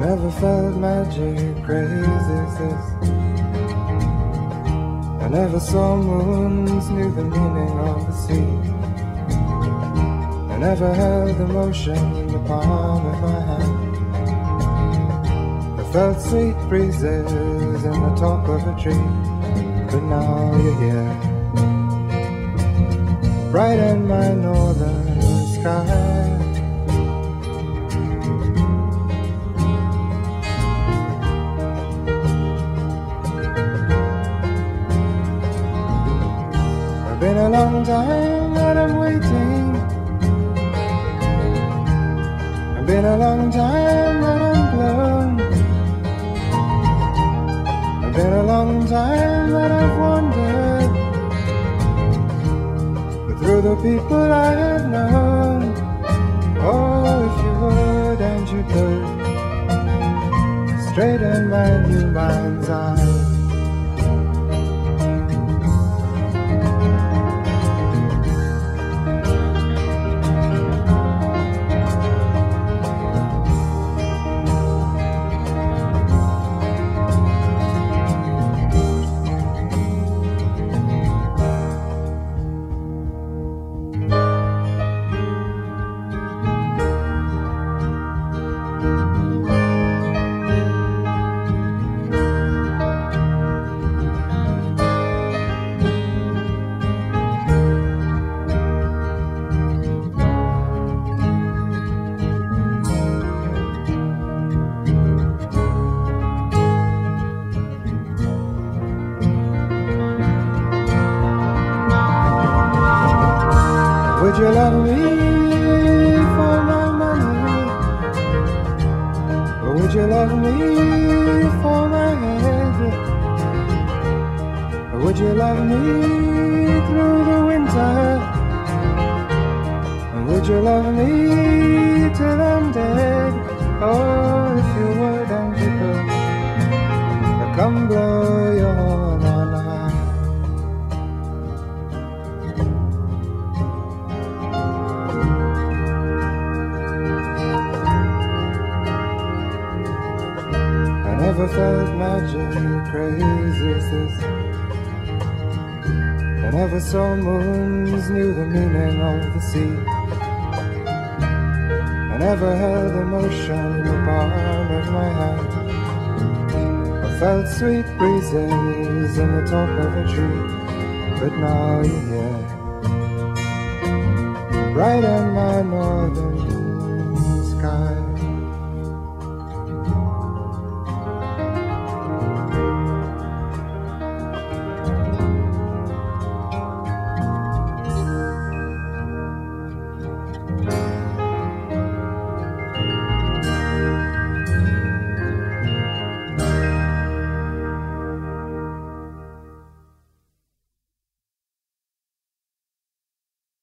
never felt magic crazy as this. I never saw moons, knew the meaning of the sea. I never held emotion in the palm of my hand. I felt sweet breezes in the top of a tree, but now you're here, bright in my northern a long time that I'm waiting. It's been a long time that I'm blown. It's been a long time that I've wandered. But through the people I have known. Oh, if you would and you could. Straighten my new mind's eye. Would you love me for my money? Or would you love me for my head? Or would you love me Felt magic crazy. I never saw moons, knew the meaning of the sea. I never held emotion in the palm of my hand. I felt sweet breezes in the top of a tree, but now you're here, bright in my northern.